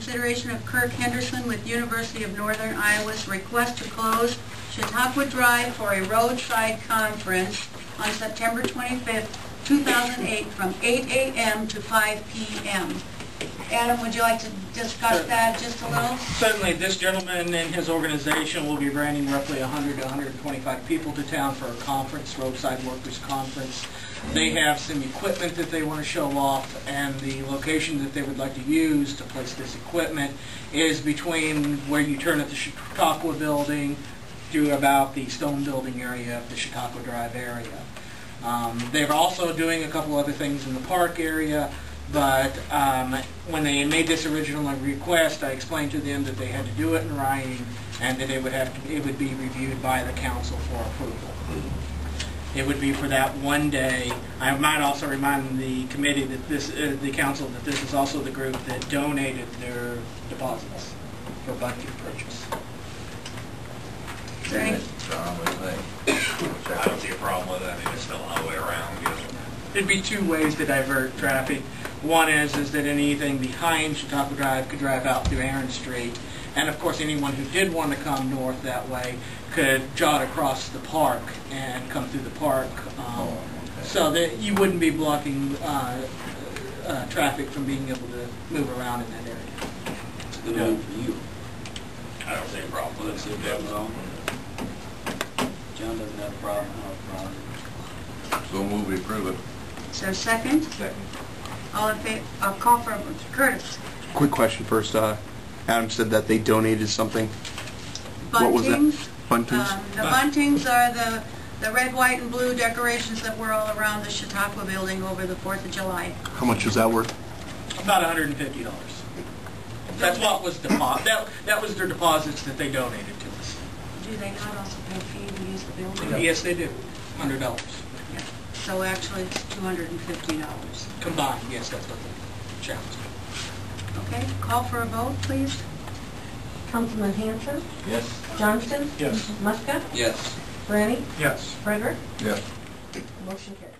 consideration of Kirk Henderson with University of Northern Iowa's request to close Chautauqua Drive for a roadside conference on September 25th, 2008, from 8 a.m. to 5 p.m. Adam, would you like to discuss Sure. that just a little? Certainly, this gentleman and his organization will be bringing roughly 100 to 125 people to town for a conference, roadside workers conference. They have some equipment that they want to show off, and the location that they would like to use to place this equipment is between where you turn at the Chautauqua Building to about the Stone Building area of the Chautauqua Drive area. Um, They're also doing a couple other things in the park area, but um, when they made this original request, I explained to them that they had to do it in writing and that it would have, to- it would be reviewed by the council for approval. It would be for that one day. I might also remind the committee that this, uh, the council, that this is also the group that donated their deposits for budget purchase. Is there any- John, what do you? I don't see a problem with it, I mean, it's still way around. There'd be two ways to divert traffic. One is, is that anything behind Chautauqua Drive could drive out through Aaron Street. And of course, anyone who did want to come north that way could jot across the park and come through the park. um, Oh, okay. So that you wouldn't be blocking uh, uh, traffic from being able to move around in that area. It's a good one for you. I don't see a problem with Let's see it. if that's all. John doesn't have a problem, I don't have a problem. So move we approve it. Is there a second? Second. All in favor, I'll call for Curtis. Quick question first. Uh, Adam said that they donated something. What was that? Buntings. Buntings? Um, The buntings are the, the red, white, and blue decorations that were all around the Chautauqua building over the Fourth of July. How much was that worth? About $150. That's what was depo, that, that was their deposits that they donated to us. Do they not also pay fee to use the building? Yes, they do. $100. Yeah. So actually, it's two hundred and fifty dollars. Combined, yes, that's what the challenge is. Okay, call for a vote, please. Councilman Hanson, Yes. Johnston. Yes. Muscat, Yes. Franny, Yes. Frederick, Yes. motion carries.